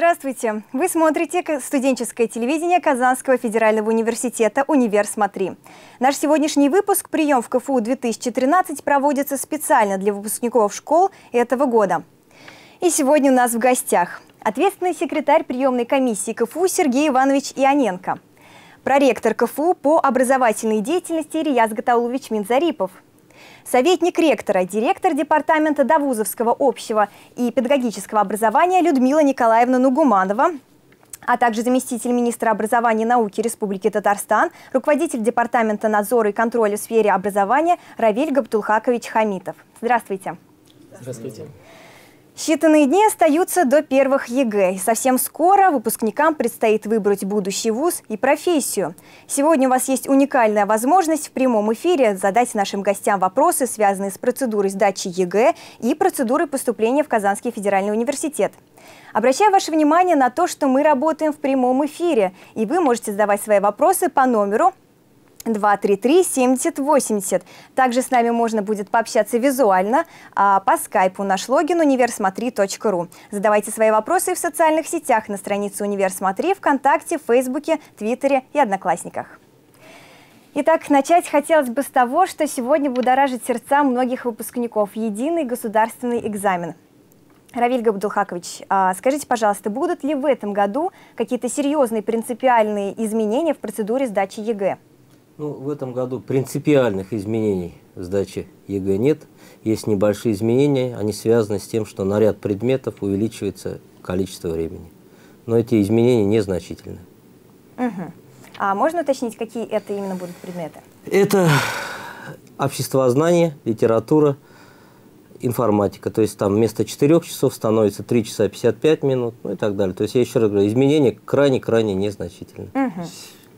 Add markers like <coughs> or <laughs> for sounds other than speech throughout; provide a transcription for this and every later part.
Здравствуйте! Вы смотрите студенческое телевидение Казанского федерального университета «Универ Смотри». Наш сегодняшний выпуск «Прием в КФУ-2013» проводится специально для выпускников школ этого года. И сегодня у нас в гостях ответственный секретарь приемной комиссии КФУ Сергей Иванович Ионенко, проректор КФУ по образовательной деятельности Рияз Гатаулович Минзарипов – Советник ректора, директор департамента Давузовского общего и педагогического образования Людмила Николаевна Нугуманова, а также заместитель министра образования и науки Республики Татарстан, руководитель департамента надзора и контроля в сфере образования Равиль Габдулхакович Хамитов. Здравствуйте. Здравствуйте. Считанные дни остаются до первых ЕГЭ. И совсем скоро выпускникам предстоит выбрать будущий вуз и профессию. Сегодня у вас есть уникальная возможность в прямом эфире задать нашим гостям вопросы, связанные с процедурой сдачи ЕГЭ и процедурой поступления в Казанский федеральный университет. Обращаю ваше внимание на то, что мы работаем в прямом эфире, и вы можете задавать свои вопросы по номеру 233-7080. Также с нами можно будет пообщаться визуально а, по скайпу. Наш логин универсмотри.ру. Задавайте свои вопросы в социальных сетях на странице Универсмотри, ВКонтакте, Фейсбуке, Твиттере и Одноклассниках. Итак, начать хотелось бы с того, что сегодня будоражит сердца многих выпускников – единый государственный экзамен. Равиль Габдулхакович, а, скажите, пожалуйста, будут ли в этом году какие-то серьезные принципиальные изменения в процедуре сдачи ЕГЭ? Ну, в этом году принципиальных изменений в сдаче ЕГЭ нет. Есть небольшие изменения, они связаны с тем, что на ряд предметов увеличивается количество времени. Но эти изменения незначительны. Угу. А можно уточнить, какие это именно будут предметы? Это обществознание, литература, информатика. То есть там вместо 4 часов становится 3 часа 55 минут, ну и так далее. То есть я еще раз говорю, изменения крайне-крайне незначительны. Угу.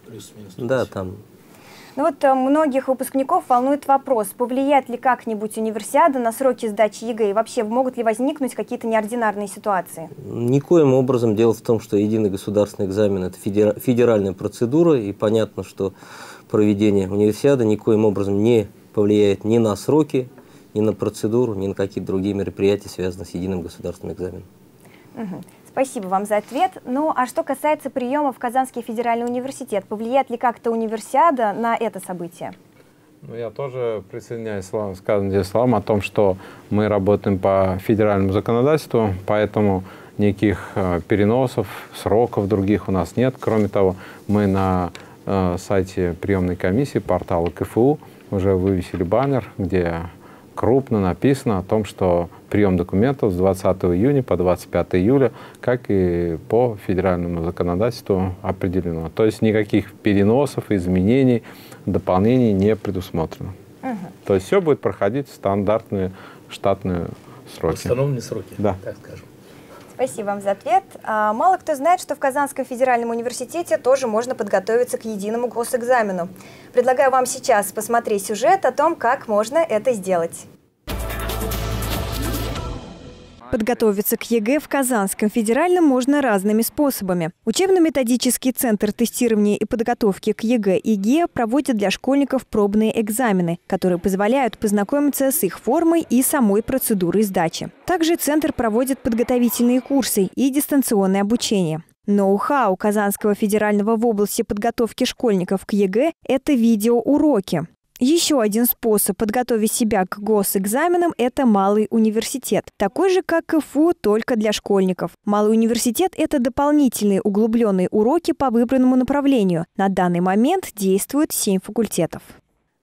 Плюс-минус. Да, там ну вот э, многих выпускников волнует вопрос, повлияет ли как-нибудь универсиада на сроки сдачи ЕГЭ и вообще могут ли возникнуть какие-то неординарные ситуации? Никоим образом. Дело в том, что единый государственный экзамен – это федеральная процедура, и понятно, что проведение универсиады никоим образом не повлияет ни на сроки, ни на процедуру, ни на какие-то другие мероприятия, связанные с единым государственным экзаменом. Угу. Спасибо вам за ответ. Ну, а что касается приема в Казанский федеральный университет, повлияет ли как-то универсиада на это событие? Ну, я тоже присоединяюсь к сказанным словам о том, что мы работаем по федеральному законодательству, поэтому никаких э, переносов, сроков других у нас нет. Кроме того, мы на э, сайте приемной комиссии, портала КФУ, уже вывесили баннер, где крупно написано о том, что прием документов с 20 июня по 25 июля, как и по федеральному законодательству определено. То есть никаких переносов, изменений, дополнений не предусмотрено. Угу. То есть все будет проходить в стандартные штатные сроки. Установленные сроки, да. так скажем. Спасибо вам за ответ. А, мало кто знает, что в Казанском федеральном университете тоже можно подготовиться к единому госэкзамену. Предлагаю вам сейчас посмотреть сюжет о том, как можно это сделать. Подготовиться к ЕГЭ в Казанском федеральном можно разными способами. Учебно-методический центр тестирования и подготовки к ЕГЭ и ГИА проводит для школьников пробные экзамены, которые позволяют познакомиться с их формой и самой процедурой сдачи. Также центр проводит подготовительные курсы и дистанционное обучение. Ноу-хау Казанского федерального в области подготовки школьников к ЕГЭ – это видеоуроки. Еще один способ подготовить себя к госэкзаменам – это малый университет. Такой же, как КФУ, только для школьников. Малый университет – это дополнительные углубленные уроки по выбранному направлению. На данный момент действует семь факультетов.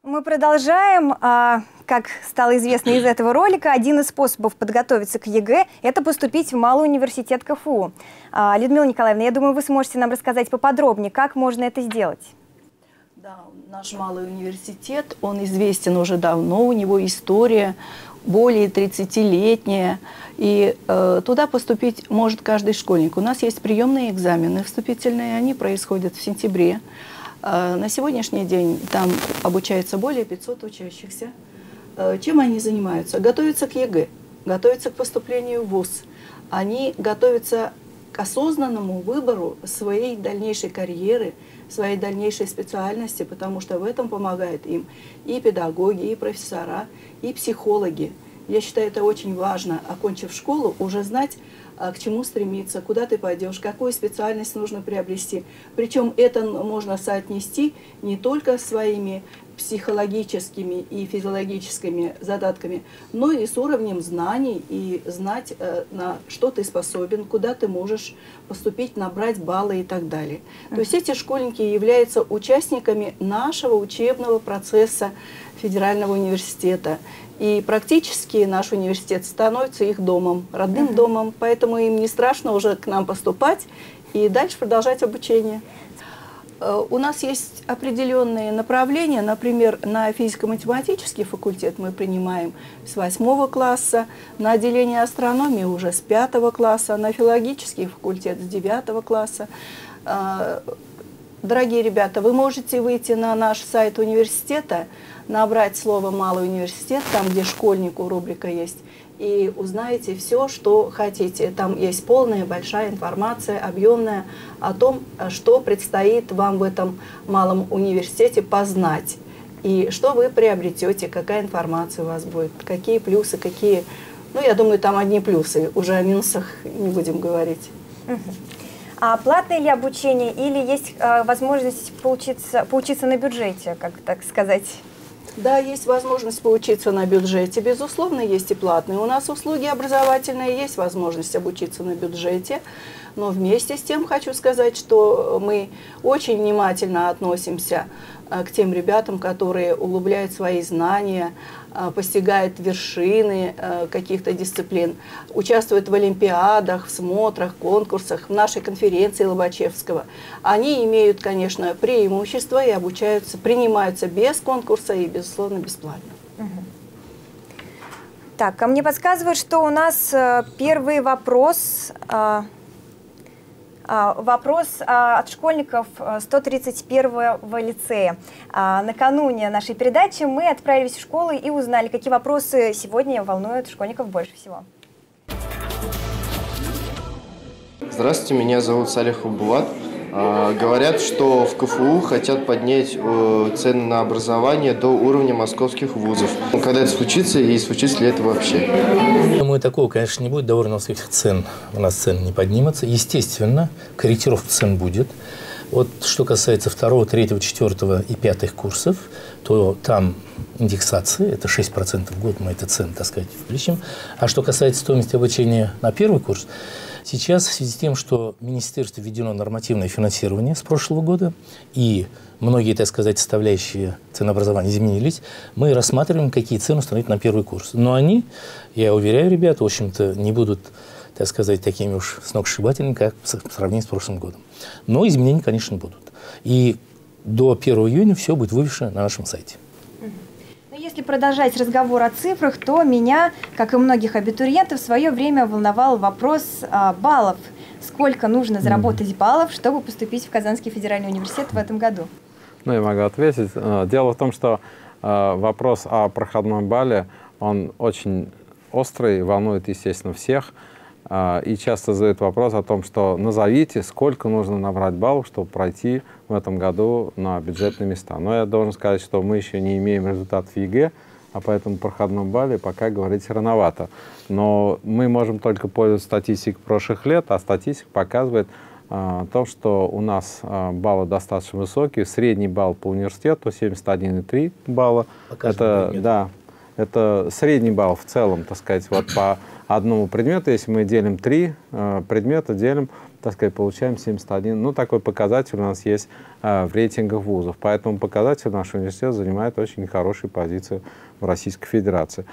Мы продолжаем. А, как стало известно из этого ролика, один из способов подготовиться к ЕГЭ – это поступить в Малый университет КФУ. А, Людмила Николаевна, я думаю, вы сможете нам рассказать поподробнее, как можно это сделать. Наш малый университет, он известен уже давно, у него история более 30-летняя, и э, туда поступить может каждый школьник. У нас есть приемные экзамены вступительные, они происходят в сентябре. Э, на сегодняшний день там обучается более 500 учащихся. Э, чем они занимаются? Готовятся к ЕГЭ, готовятся к поступлению в ВУЗ. Они готовятся к осознанному выбору своей дальнейшей карьеры, своей дальнейшей специальности, потому что в этом помогают им и педагоги, и профессора, и психологи. Я считаю, это очень важно, окончив школу, уже знать, а, к чему стремиться, куда ты пойдешь, какую специальность нужно приобрести. Причем это можно соотнести не только своими психологическими и физиологическими задатками, но и с уровнем знаний и знать, э, на что ты способен, куда ты можешь поступить, набрать баллы и так далее. То есть эти школьники являются участниками нашего учебного процесса федерального университета. И практически наш университет становится их домом, родным uh -huh. домом, поэтому им не страшно уже к нам поступать и дальше продолжать обучение. Э, у нас есть определенные направления, например, на физико-математический факультет мы принимаем с восьмого класса, на отделение астрономии уже с пятого класса, на филологический факультет с девятого класса. Э, дорогие ребята, вы можете выйти на наш сайт университета, набрать слово «Малый университет», там, где школьнику рубрика есть, и узнаете все, что хотите. Там есть полная, большая информация, объемная о том, что предстоит вам в этом малом университете познать. И что вы приобретете, какая информация у вас будет, какие плюсы, какие... Ну, я думаю, там одни плюсы, уже о минусах не будем говорить. А платное ли обучение или есть э, возможность поучиться, поучиться на бюджете, как так сказать? Да, есть возможность поучиться на бюджете. Безусловно, есть и платные. У нас услуги образовательные, есть возможность обучиться на бюджете. Но вместе с тем хочу сказать, что мы очень внимательно относимся к тем ребятам, которые углубляют свои знания, э, постигают вершины э, каких-то дисциплин, участвуют в олимпиадах, в смотрах, конкурсах, в нашей конференции Лобачевского. Они имеют, конечно, преимущество и обучаются, принимаются без конкурса и, безусловно, бесплатно. Так, а мне подсказывают, что у нас первый вопрос вопрос а, от школьников 131-го э, лицея. А, накануне нашей передачи мы отправились в школы и узнали, какие вопросы сегодня волнуют школьников больше всего. Здравствуйте, меня зовут Салихов Булат. А, говорят, что в КФУ хотят поднять э, цены на образование до уровня московских вузов. Когда это случится и случится ли это вообще? Думаю, такого, конечно, не будет. До уровня московских цен у нас цены не поднимутся. Естественно, корректировка цен будет. Вот что касается второго, третьего, четвертого и пятых курсов, то там индексация, это 6% в год, мы это цены, так сказать, включим. А что касается стоимости обучения на первый курс, Сейчас в связи с тем, что в Министерстве введено нормативное финансирование с прошлого года, и многие, так сказать, составляющие ценообразования изменились, мы рассматриваем, какие цены установить на первый курс. Но они, я уверяю ребят, в общем-то, не будут так сказать, такими уж сногсшибательными, как в сравнении с прошлым годом. Но изменения, конечно, будут. И до 1 июня все будет вывешено на нашем сайте. Если продолжать разговор о цифрах, то меня, как и многих абитуриентов, в свое время волновал вопрос а, баллов. Сколько нужно заработать баллов, чтобы поступить в Казанский федеральный университет в этом году? Ну, я могу ответить. Э, дело в том, что э, вопрос о проходном балле, он очень острый, волнует, естественно, всех. Э, и часто задают вопрос о том, что назовите, сколько нужно набрать баллов, чтобы пройти в этом году на бюджетные места. Но я должен сказать, что мы еще не имеем результатов ЕГЭ, а по этому проходном балле пока говорить рановато. Но мы можем только пользоваться статистикой прошлых лет, а статистика показывает а, то, что у нас а, баллы достаточно высокие. Средний балл по университету 71,3 балла. Это, да, это средний балл в целом, так сказать, вот по одному предмету. Если мы делим три э, предмета, делим так сказать, получаем 71. Ну, такой показатель у нас есть э, в рейтингах вузов. Поэтому показатель наш университет занимает очень хорошую позицию в Российской Федерации.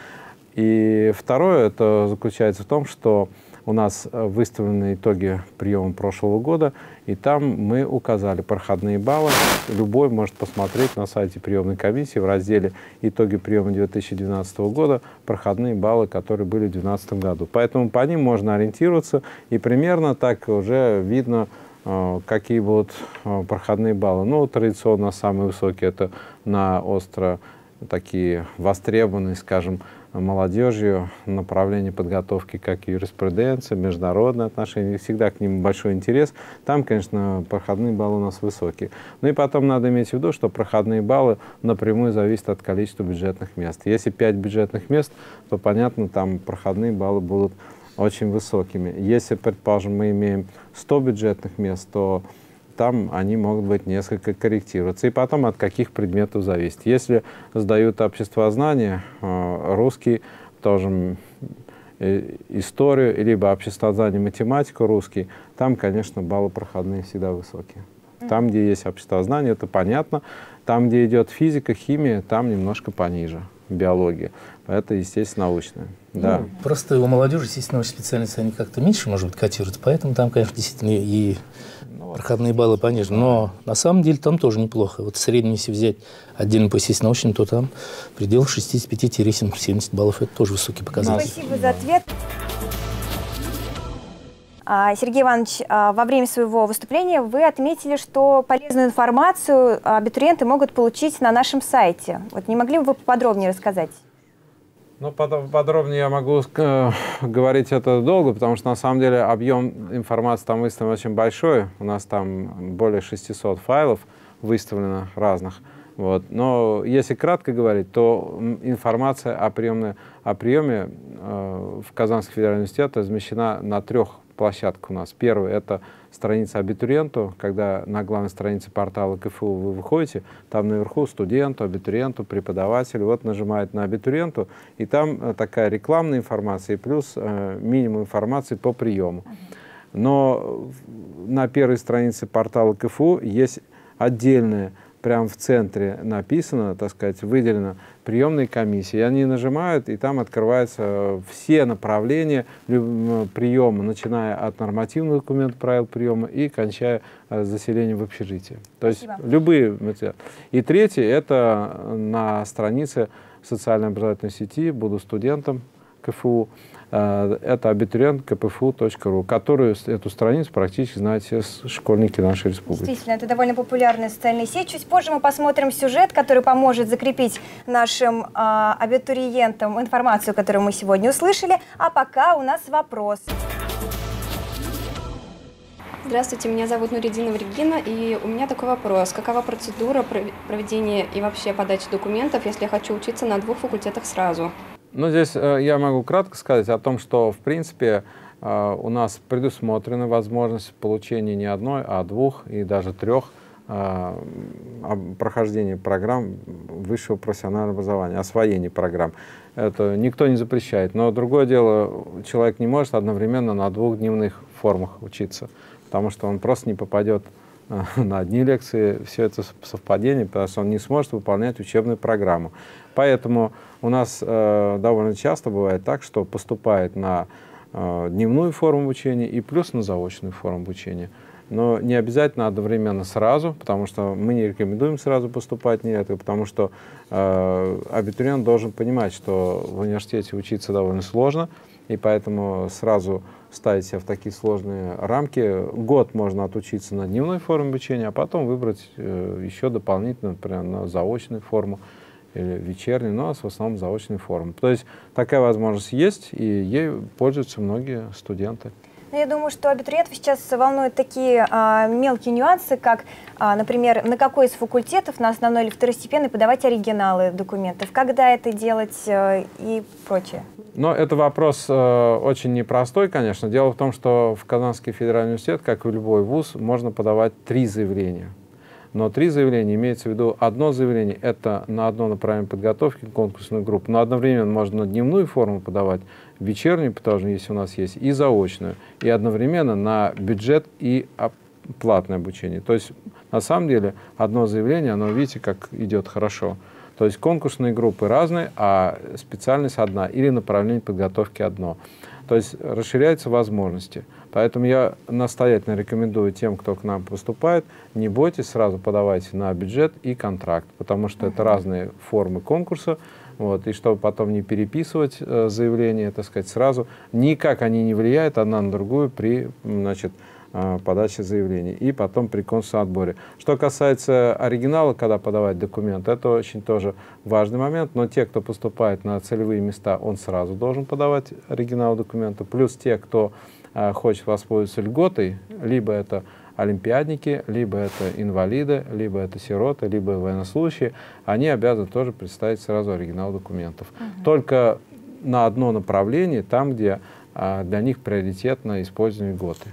И второе, это заключается в том, что у нас э, выставлены итоги приема прошлого года, и там мы указали проходные баллы. Любой может посмотреть на сайте приемной комиссии в разделе «Итоги приема 2012 года» проходные баллы, которые были в 2012 году. Поэтому по ним можно ориентироваться, и примерно так уже видно, э, какие будут э, проходные баллы. Ну, традиционно самые высокие – это на остро такие востребованные, скажем, молодежью направление подготовки как юриспруденция, международные отношения, всегда к ним большой интерес. Там, конечно, проходные баллы у нас высокие. Ну и потом надо иметь в виду, что проходные баллы напрямую зависят от количества бюджетных мест. Если 5 бюджетных мест, то, понятно, там проходные баллы будут очень высокими. Если, предположим, мы имеем 100 бюджетных мест, то там они могут быть несколько корректироваться. И потом от каких предметов зависит. Если сдают обществознание, э, русский тоже э, историю, либо обществознание, математику, русский, там, конечно, баллы проходные всегда высокие. Там, где есть обществознание, это понятно. Там, где идет физика, химия, там немножко пониже биология. Это, естественно, научная. Ну, да. Просто у молодежи, естественно, специальности они как-то меньше, может быть, котируются, поэтому там, конечно, действительно и проходные баллы пониже. Но на самом деле там тоже неплохо. Вот в среднем, если взять отдельно по научным, то там предел 65-70 баллов. Это тоже высокий показатель. Спасибо за ответ. А, Сергей Иванович, а, во время своего выступления вы отметили, что полезную информацию абитуриенты могут получить на нашем сайте. Вот не могли бы вы поподробнее рассказать? Ну, подробнее я могу э, говорить это долго, потому что на самом деле объем информации там выставлен очень большой. У нас там более 600 файлов выставлено разных. Вот. Но если кратко говорить, то информация о, приемной, о приеме э, в Казанский федеральный университет размещена на трех площадках у нас. Первый — это страница абитуриенту, когда на главной странице портала КФУ вы выходите, там наверху студенту, абитуриенту, преподавателю, вот нажимает на абитуриенту, и там э, такая рекламная информация и плюс э, минимум информации по приему. Но на первой странице портала КФУ есть отдельная прямо в центре написано, так сказать, выделено приемные комиссии. И они нажимают, и там открываются все направления приема, начиная от нормативных документов правил приема и кончая э, заселением в общежитие. То есть Спасибо. любые материалы. И третье, это на странице социальной образовательной сети «Буду студентом КФУ». Э, это абитуриент kpfu.ru, которую эту страницу практически знают все школьники нашей республики. Действительно, это довольно популярная социальная сеть. Чуть позже мы посмотрим сюжет, который поможет закрепить нашим а, абитуриентам информацию, которую мы сегодня услышали. А пока у нас вопрос. Здравствуйте, меня зовут Нуридинова Регина, и у меня такой вопрос. Какова процедура проведения и вообще подачи документов, если я хочу учиться на двух факультетах сразу? Ну, здесь э, я могу кратко сказать о том, что, в принципе, э, у нас предусмотрена возможность получения не одной, а двух и даже трех э, прохождения программ высшего профессионального образования, освоения программ. Это никто не запрещает. Но другое дело, человек не может одновременно на двухдневных формах учиться, потому что он просто не попадет на одни лекции, все это совпадение, потому что он не сможет выполнять учебную программу. Поэтому у нас э, довольно часто бывает так, что поступает на э, дневную форму обучения и плюс на заочную форму обучения. Но не обязательно одновременно сразу, потому что мы не рекомендуем сразу поступать на это, потому что э, абитуриент должен понимать, что в университете учиться довольно сложно, и поэтому сразу ставить себя в такие сложные рамки. Год можно отучиться на дневной форме обучения, а потом выбрать э, еще дополнительно, например, на заочную форму или вечерний, но в основном заочной форме. То есть такая возможность есть, и ей пользуются многие студенты. Ну, я думаю, что абитуриентов сейчас волнуют такие а, мелкие нюансы, как, а, например, на какой из факультетов, на основной или второстепенный, подавать оригиналы документов, когда это делать а, и прочее. Но это вопрос э, очень непростой, конечно. Дело в том, что в Казанский федеральный университет, как и в любой вуз, можно подавать три заявления. Но три заявления, имеется в виду одно заявление, это на одно направление подготовки конкурсную группу, но одновременно можно на дневную форму подавать, вечернюю, потому что если у нас есть, и заочную, и одновременно на бюджет и платное обучение. То есть на самом деле одно заявление, оно, видите, как идет хорошо. То есть конкурсные группы разные, а специальность одна или направление подготовки одно. То есть расширяются возможности. Поэтому я настоятельно рекомендую тем, кто к нам поступает, не бойтесь, сразу подавайте на бюджет и контракт, потому что это разные формы конкурса, вот, и чтобы потом не переписывать э, заявление, так сказать, сразу, никак они не влияют одна на другую при, значит, э, подачи заявлений и потом при конкурсном отборе. Что касается оригинала, когда подавать документ, это очень тоже важный момент, но те, кто поступает на целевые места, он сразу должен подавать оригинал документа, плюс те, кто хочет воспользоваться льготой, либо это олимпиадники, либо это инвалиды, либо это сироты, либо военнослужащие, они обязаны тоже представить сразу оригинал документов. Угу. Только на одно направление, там, где а, для них приоритетно использование льготы.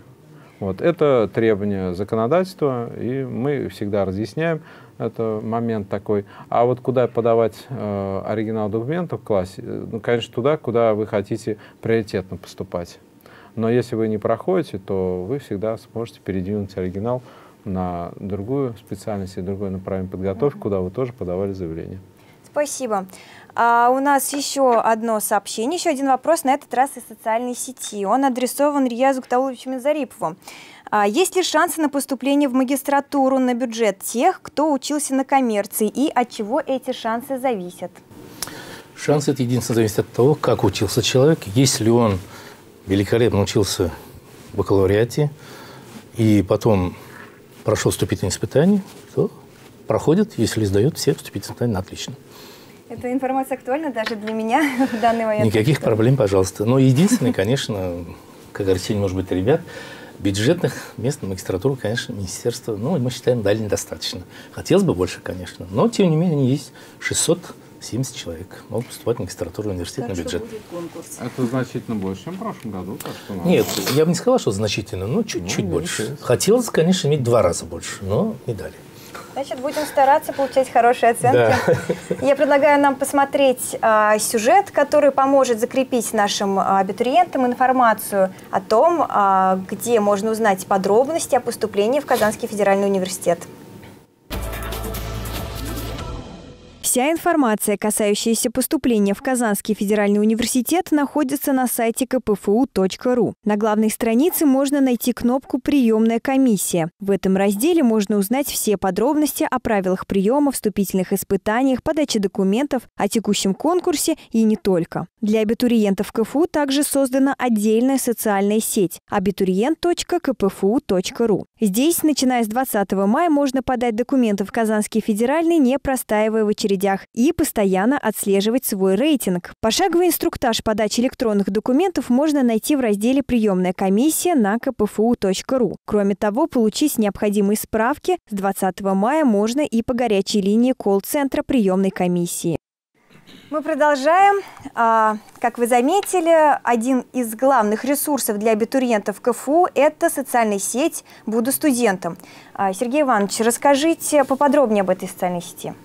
Вот. Это требование законодательства, и мы всегда разъясняем, это момент такой. А вот куда подавать э, оригинал документов в классе? Ну, конечно, туда, куда вы хотите приоритетно поступать. Но если вы не проходите, то вы всегда сможете передвинуть оригинал на другую специальность и другое направление подготовки, куда вы тоже подавали заявление. Спасибо. А у нас еще одно сообщение, еще один вопрос, на этот раз из социальной сети. Он адресован Риязу Ктауловичу Мизарипову. А есть ли шансы на поступление в магистратуру на бюджет тех, кто учился на коммерции, и от чего эти шансы зависят? Шансы это единственное зависит от того, как учился человек, если он великолепно учился в бакалавриате и потом прошел вступительные испытания, то проходит, если сдает все вступительные испытания, отлично. Эта информация актуальна даже для меня <laughs> в данный момент. Никаких проблем, пожалуйста. Но единственное, <laughs> конечно, как огорчение может быть ребят, бюджетных мест на магистратуру, конечно, министерство, ну, мы считаем, дали недостаточно. Хотелось бы больше, конечно, но, тем не менее, есть 600 70 человек могут поступать в магистратуру университета на бюджет. Будет конкурс? Это значительно больше, чем в прошлом году. Так что Нет, я бы не сказал, что значительно, но чуть-чуть ну, больше. Меньше. Хотелось, конечно, иметь два раза больше, но не дали. Значит, будем стараться получать хорошие оценки. Да. Я предлагаю нам посмотреть а, сюжет, который поможет закрепить нашим а, абитуриентам информацию о том, а, где можно узнать подробности о поступлении в Казанский федеральный университет. Вся информация, касающаяся поступления в Казанский федеральный университет, находится на сайте kpfu.ru. На главной странице можно найти кнопку «Приемная комиссия». В этом разделе можно узнать все подробности о правилах приема, вступительных испытаниях, подаче документов, о текущем конкурсе и не только. Для абитуриентов КФУ также создана отдельная социальная сеть – абитуриент.кпфу.ру. Здесь, начиная с 20 мая, можно подать документы в Казанский федеральный, не простаивая в очереди соцсетях и постоянно отслеживать свой рейтинг. Пошаговый инструктаж подачи электронных документов можно найти в разделе «Приемная комиссия» на kpfu.ru. Кроме того, получить необходимые справки с 20 мая можно и по горячей линии колл-центра приемной комиссии. Мы продолжаем. А, как вы заметили, один из главных ресурсов для абитуриентов КФУ – это социальная сеть «Буду студентом». А, Сергей Иванович, расскажите поподробнее об этой социальной сети.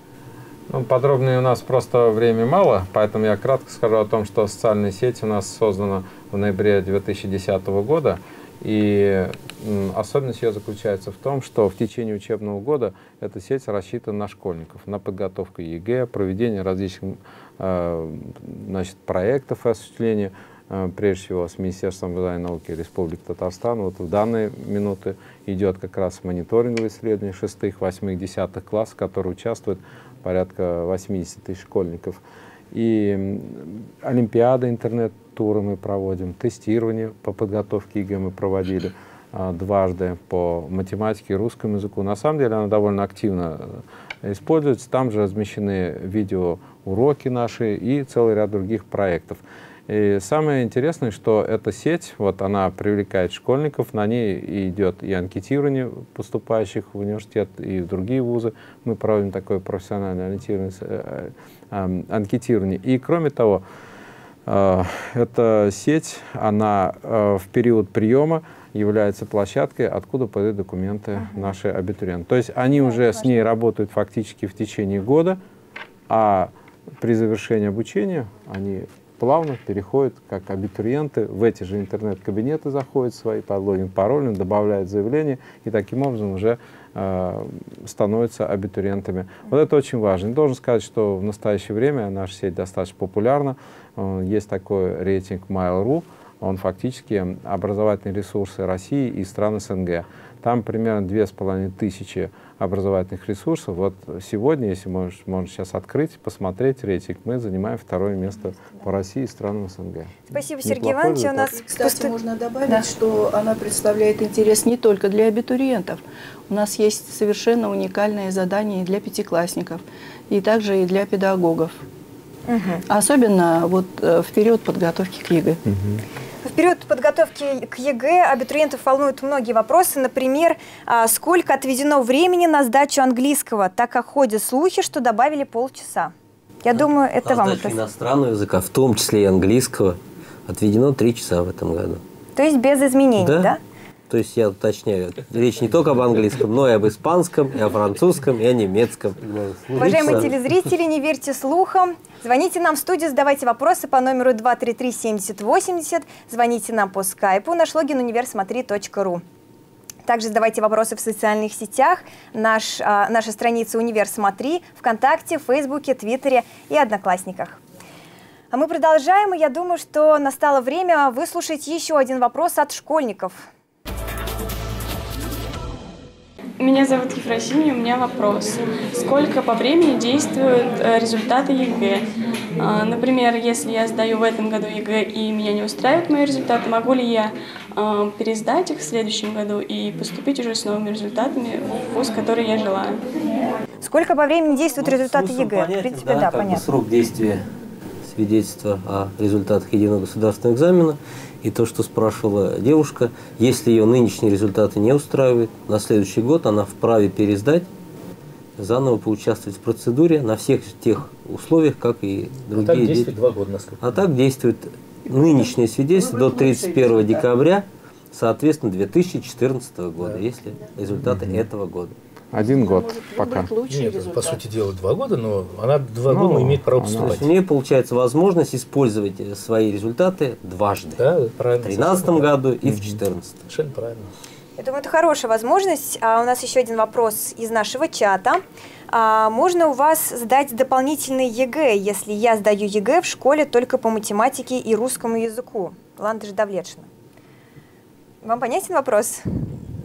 Ну, подробнее у нас просто времени мало, поэтому я кратко скажу о том, что социальная сеть у нас создана в ноябре 2010 года. И особенность ее заключается в том, что в течение учебного года эта сеть рассчитана на школьников, на подготовку ЕГЭ, проведение различных значит, проектов и осуществления, э, прежде всего с Министерством образования и науки Республики Татарстан. Вот в данные минуты идет как раз мониторинговое исследование шестых, восьмых, десятых классов, которые участвуют порядка 80 тысяч школьников. И олимпиады, интернет-туры мы проводим, тестирование по подготовке ЕГЭ мы проводили а, дважды по математике и русскому языку. На самом деле она довольно активно э, используется. Там же размещены видеоуроки наши и целый ряд других проектов. И самое интересное, что эта сеть, вот она привлекает школьников, на ней идет и анкетирование поступающих в университет и в другие вузы. Мы проводим такое профессиональное анкетирование. Э, э, анкетирование. И кроме того, э, эта сеть, она в период приема является площадкой, откуда подают документы uh-huh. наши абитуриенты. То есть они да, уже с ней работают фактически в течение года, а при завершении обучения они плавно переходят, как абитуриенты, в эти же интернет-кабинеты заходят свои, под логин, паролем, добавляют заявление и таким образом уже э, становятся абитуриентами. Вот это очень важно. И должен сказать, что в настоящее время наша сеть достаточно популярна. Э, есть такой рейтинг Mail.ru, он фактически образовательные ресурсы России и стран СНГ. Там примерно две с половиной тысячи образовательных ресурсов. Вот сегодня, если можешь, можно сейчас открыть, посмотреть рейтинг, мы занимаем второе место по России и странам СНГ. Спасибо, Сергей Неплохой Иванович. У нас Кстати, пусто... можно добавить, да. что она представляет интерес не только для абитуриентов. У нас есть совершенно уникальное задание и для пятиклассников, и также и для педагогов. Угу. Особенно вот э, в период подготовки к ЕГЭ. Угу. В период подготовки к ЕГЭ абитуриентов волнуют многие вопросы. Например, а, сколько отведено времени на сдачу английского, так как ходят слухи, что добавили полчаса. Я да. думаю, это на вам... Сдачу иностранного языка, в том числе и английского, отведено три часа в этом году. То есть без изменений, да? да? То есть я уточняю, речь не только об английском, но и об испанском, и о французском, и о немецком. Уважаемые телезрители, не верьте слухам. Звоните нам в студию, задавайте вопросы по номеру 233-7080. Звоните нам по скайпу, наш логин универсмотри.ру. Также задавайте вопросы в социальных сетях, наш, а, наша страница «Универ Смотри», ВКонтакте, Фейсбуке, Твиттере и Одноклассниках. А мы продолжаем, и я думаю, что настало время выслушать еще один вопрос от школьников. Меня зовут Ефросинья, у меня вопрос. Сколько по времени действуют э, результаты ЕГЭ? А, например, если я сдаю в этом году ЕГЭ и меня не устраивают мои результаты, могу ли я а, пересдать их в следующем году и поступить уже с новыми результатами в вуз, который я желаю? Сколько по времени действуют результаты ЕГЭ? Понятен, в принципе, да, да понятно. Срок действия свидетельства о результатах единого государственного экзамена – и то, что спрашивала девушка, если ее нынешние результаты не устраивают, на следующий год она вправе пересдать, заново поучаствовать в процедуре на всех тех условиях, как и другие. А так действует два года, насколько А так действует нынешнее свидетельство до 31 декабря, соответственно, 2014 года, да. если результаты угу. этого года. Один год может пока. Нет, результат. по сути дела два года, но она два ну, года имеет право поступать. У нее получается возможность использовать свои результаты дважды. Да, правильно. В 2013 году и в 2014. Совершенно правильно. Я думаю, это хорошая возможность. А у нас еще один вопрос из нашего чата. А можно у вас сдать дополнительный ЕГЭ, если я сдаю ЕГЭ в школе только по математике и русскому языку? Ландыш Давлетшина. Вам понятен вопрос?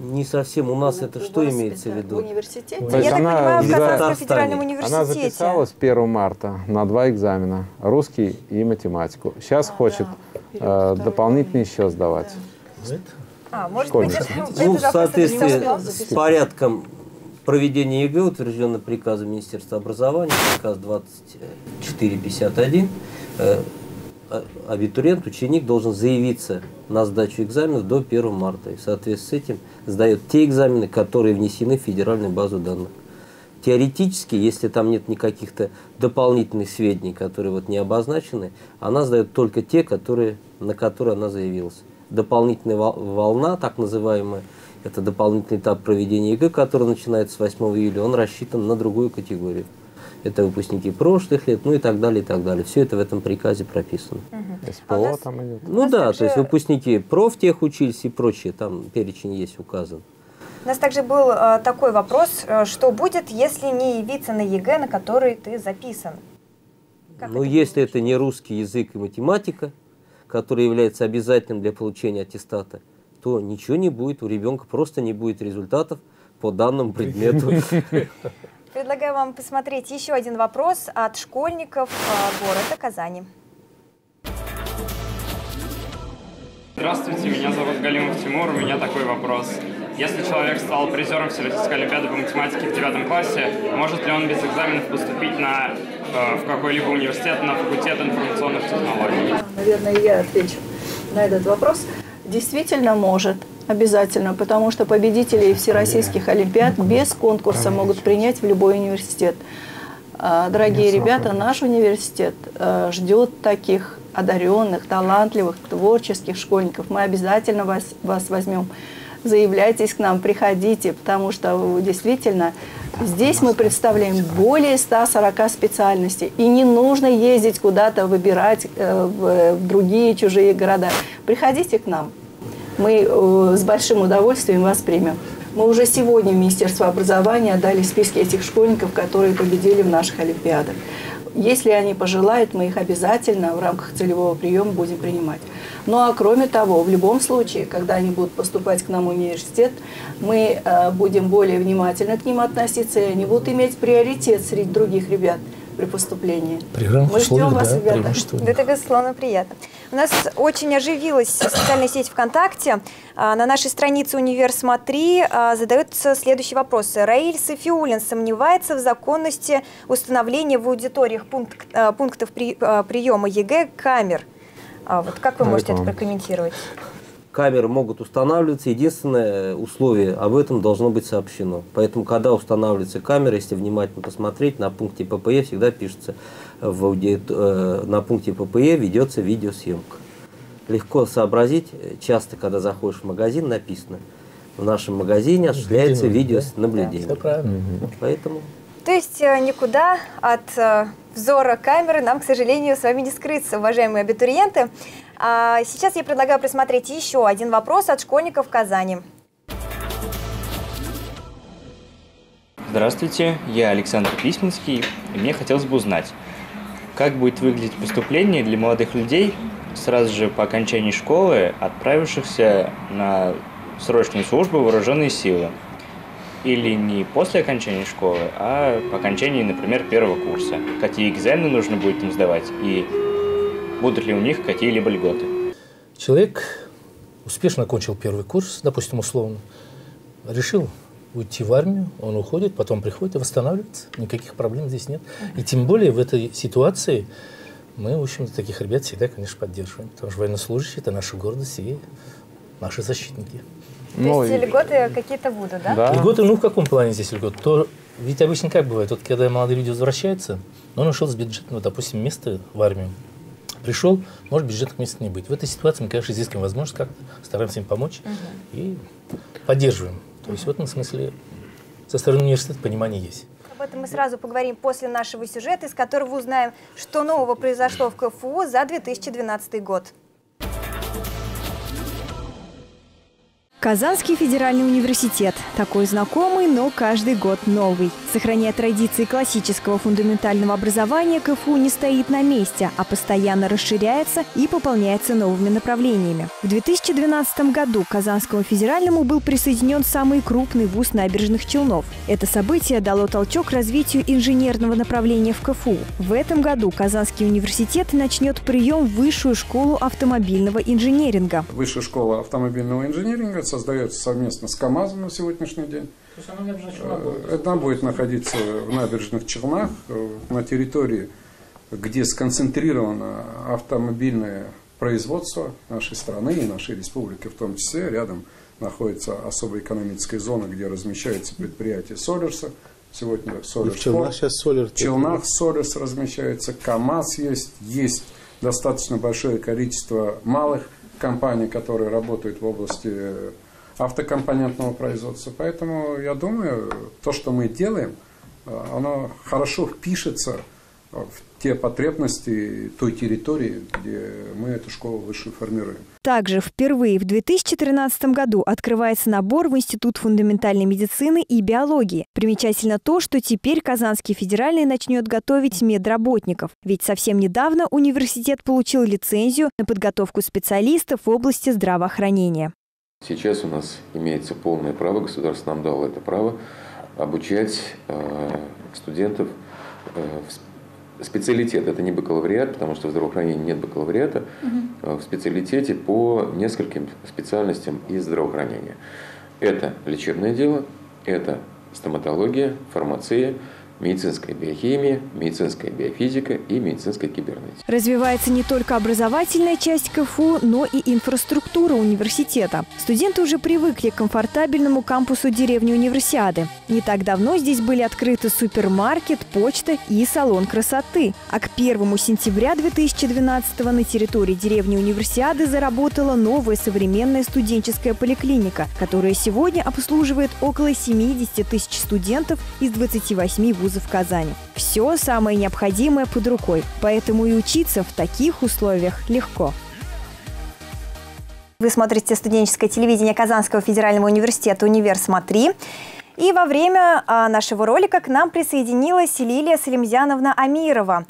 Не совсем. У нас у, это у что имеется в виду? В университете? То Я так понимаю, в Казанском федеральном университете. Она записалась 1 марта на два экзамена. Русский и математику. Сейчас а, хочет да. э, дополнительно еще сдавать. Да. А, может быть, это, ну, в соответствии с порядком проведения ЕГЭ, утвержденным приказом Министерства образования, приказ 2451, а, абитуриент, ученик должен заявиться на сдачу экзаменов до 1 марта. И в соответствии с этим сдает те экзамены, которые внесены в федеральную базу данных. Теоретически, если там нет никаких-то дополнительных сведений, которые вот не обозначены, она сдает только те, которые, на которые она заявилась. Дополнительная волна, так называемая, это дополнительный этап проведения ЕГЭ, который начинается с 8 июля, он рассчитан на другую категорию это выпускники прошлых лет, ну и так далее, и так далее. Все это в этом приказе прописано. Угу. СПО а там идет? Ну да, также... то есть выпускники профтехучилищ и прочее, там перечень есть указан. У нас также был э, такой вопрос, э, что будет, если не явиться на ЕГЭ, на который ты записан? Как ну, это если будет? это не русский язык и математика, который является обязательным для получения аттестата, то ничего не будет, у ребенка просто не будет результатов по данному предмету. <laughs> Предлагаю вам посмотреть еще один вопрос от школьников э, города Казани. Здравствуйте, меня зовут Галимов Тимур. У меня такой вопрос. Если человек стал призером Всероссийской Олимпиады по математике в девятом классе, может ли он без экзаменов поступить на, э, в какой-либо университет на факультет информационных технологий? Наверное, я отвечу на этот вопрос. Действительно может. Обязательно, потому что победителей всероссийских олимпиад без конкурса могут принять в любой университет. А, дорогие ребята, наш университет а, ждет таких одаренных, талантливых, творческих школьников. Мы обязательно вас, вас возьмем. Заявляйтесь к нам, приходите, потому что действительно здесь мы представляем более 140 специальностей. И не нужно ездить куда-то, выбирать э, в другие чужие города. Приходите к нам мы э, с большим удовольствием вас примем. Мы уже сегодня в Министерство образования дали списки этих школьников, которые победили в наших Олимпиадах. Если они пожелают, мы их обязательно в рамках целевого приема будем принимать. Ну а кроме того, в любом случае, когда они будут поступать к нам в университет, мы э, будем более внимательно к ним относиться, и они будут иметь приоритет среди других ребят при поступлении. При Мы ждем вас, да, ребята. Это, безусловно, приятно. У нас очень оживилась социальная сеть ВКонтакте. А, на нашей странице «Универ Смотри» а, задаются следующие вопросы. Раиль Софиулин сомневается в законности установления в аудиториях пункт, а, пунктов при, приема ЕГЭ камер. Вот как вы можете это прокомментировать? Камеры могут устанавливаться. Единственное условие, об этом должно быть сообщено. Поэтому, когда устанавливается камера, если внимательно посмотреть, на пункте ППЕ всегда пишется, в ауди... Э, на пункте ППЕ ведется видеосъемка. Легко сообразить, часто, когда заходишь в магазин, написано, в нашем магазине осуществляется видеонаблюдение. Да, правильно. Поэтому... То есть э, никуда от э, взора камеры нам, к сожалению, с вами не скрыться, уважаемые абитуриенты. А сейчас я предлагаю просмотреть еще один вопрос от школьников Казани. Здравствуйте, я Александр Письменский, и мне хотелось бы узнать, как будет выглядеть поступление для молодых людей сразу же по окончании школы, отправившихся на срочную службу вооруженные силы. Или не после окончания школы, а по окончании, например, первого курса. Какие экзамены нужно будет им сдавать и будут ли у них какие-либо льготы. Человек успешно окончил первый курс, допустим, условно, решил уйти в армию, он уходит, потом приходит и восстанавливается. Никаких проблем здесь нет. И тем более в этой ситуации мы, в общем таких ребят всегда, конечно, поддерживаем. Потому что военнослужащие – это наша гордость и наши защитники. То ну, есть и... льготы какие-то будут, да? да? Льготы, ну в каком плане здесь льготы? То, ведь обычно как бывает, вот когда молодые люди возвращаются, он ушел с бюджетного, допустим, места в армию, пришел, может бюджетных мест не быть. В этой ситуации мы, конечно, изыскиваем возможность как-то, стараемся им помочь угу. и поддерживаем. То есть в этом смысле со стороны университета понимание есть. Об этом мы сразу поговорим после нашего сюжета, из которого узнаем, что нового произошло в КФУ за 2012 год. Казанский федеральный университет. Такой знакомый, но каждый год новый. Сохраняя традиции классического фундаментального образования, КФУ не стоит на месте, а постоянно расширяется и пополняется новыми направлениями. В 2012 году к Казанскому федеральному был присоединен самый крупный вуз набережных Челнов. Это событие дало толчок развитию инженерного направления в КФУ. В этом году Казанский университет начнет прием в Высшую школу автомобильного инженеринга. Высшая школа автомобильного инженеринга создается совместно с КАМАЗом на сегодняшний день. То есть она, будет? Э, будет находиться в набережных Челнах, э, на территории, где сконцентрировано автомобильное производство нашей страны и нашей республики в том числе. Рядом находится особая экономическая зона, где размещается предприятие Солерса. Сегодня Солерс. В Челнах сейчас Солерс. В Челнах Солерс размещается, КАМАЗ есть, есть достаточно большое количество малых компаний, которые работают в области автокомпонентного производства. Поэтому я думаю, то, что мы делаем, э, оно хорошо впишется в те потребности той территории, где мы эту школу высшую формируем. Также впервые в 2013 году открывается набор в Институт фундаментальной медицины и биологии. Примечательно то, что теперь Казанский федеральный начнет готовить медработников. Ведь совсем недавно университет получил лицензию на подготовку специалистов в области здравоохранения. Сейчас у нас имеется полное право, государство нам дало это право, обучать э, студентов э, в специалитет. Это не бакалавриат, потому что в здравоохранении нет бакалавриата, угу. в специалитете по нескольким специальностям из здравоохранения. Это лечебное дело, это стоматология, фармация – медицинская биохимия, медицинская биофизика и медицинская кибернетика. Развивается не только образовательная часть КФУ, но и инфраструктура университета. Студенты уже привыкли к комфортабельному кампусу деревни Универсиады. Не так давно здесь были открыты супермаркет, почта и салон красоты. А к 1 сентября 2012 на территории деревни Универсиады заработала новая современная студенческая поликлиника, которая сегодня обслуживает около 70 тысяч студентов из 28 вузов вузов Казани. Все самое необходимое под рукой, поэтому и учиться в таких условиях легко. Вы смотрите студенческое телевидение Казанского федерального университета «Универ Смотри». И во время а, нашего ролика к нам присоединилась Лилия Салимзяновна Амирова.